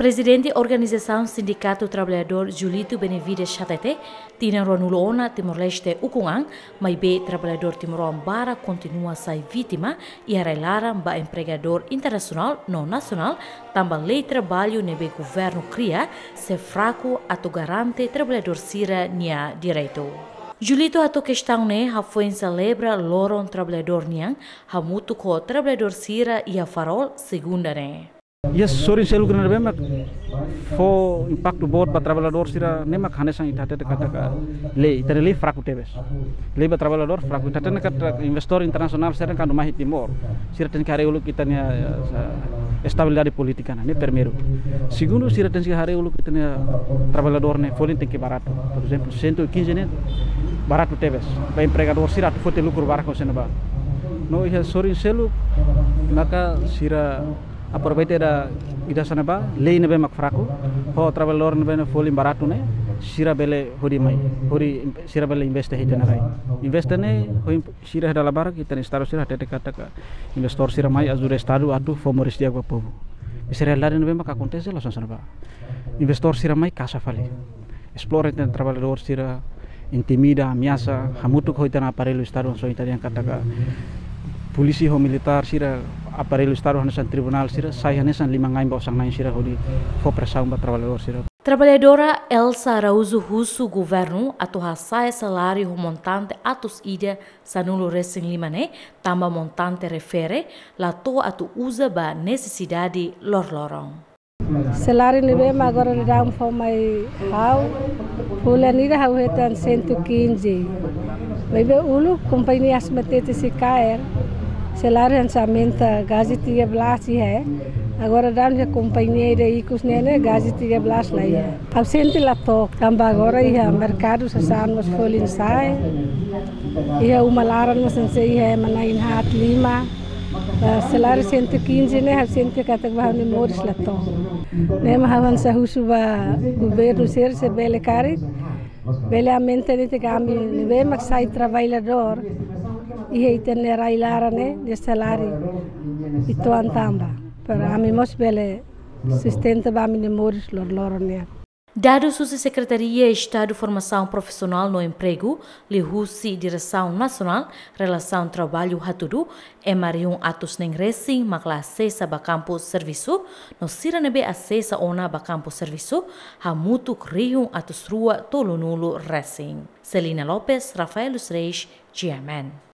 Presidente Organização Sindicato Trabalhador Julito Benevides Chatete tina Ona Timor-Leste ukungang, mas be trabalhador Timoron bara continua sai vítima e arailara ba empregador internacional não nacional tamba lei trabalho nebe governo cria se fraco ato garante trabalhador sira nia direito. Julito ato questão ne ha foi celebra loron trabalhador niang ha mutu ko trabalhador sira e a farol segunda ne. Yes, sorry selu kena bemak fo impacto bot ba trabalhador sira. Nema khane sang itate kata ka le itare le fraku tebes le ba trabalhador fraku itate kata investor internasional sira kan rumah timor sira ten kare ulu kita nya estabilidade política ne primeiro segundo sira ten kare ulu kita nya trabalhador ne folin tem que barato por exemplo 115 ne tebes ba empregador sira tu fote lucro barato senaba no iya sorry selu maka sira aproveite da ida sana ba lei nebe mak fraku ho travelor nebe ne foli baratu ne sira bele hori mai hori sira bele investe hite na rai. Investe ne ho sira da labar kita ne staro sira tete kata ka investor sira mai azure stadu atu fomoris dia gua povo sira lari nebe mak acontece la sana ba. Investor sira mai casa fali explore ten trabalhador sira intimida ameaça hamutu ko itana aparelho estado so italian kata ka. Polisi ho militar sira aparelho hanesan tribunal sira sai hanesan lima ngai ba sang nai sira hodi fo pressão ba trabalhador sira Trabalhadora Elsa Araújo Russo governo atuha sai salário montante atus ida sanulo recém limane tamba montante refere la to atu usa ba necessidade lor lorong. Salário ni bem agora dá for mai hau pula ni hau hetan 115. Bebe ulu companhia asmatete se cair सेलार मेन गाजी तीगे ब्लास ही है अगर डाल जो कंपनी रे ई कुछ नहीं गाजी तीगे ब्लास नहीं है अब सेन ती लतो तंबा ही है मेरे से सान मस फुल इन यह उमलारन मसन से ही है मना इन हाथ लीमा सेलार सेन कीन जी हर सेन ती कतक भाव ने मोरिस ने महावन सहु सुबह कुबेर रुसेर से बेले कारी बेले आमेंते नहीं थे ihe itene railarane de salari itu antamba para ami mos bele assistente ba mine moris lor lorone Dados da Secretaria Estado de Formação Profissional no Emprego, Lihussi Direção Nacional, Relação Trabalho Hatudu, é marium atos nem recém, makla acessa ba campo serviço, no sira nebe acessa ona ba campo serviço, ha mutu krium atos rua tolo nulo recém. Celina Lopes, Rafael Reis, GMN.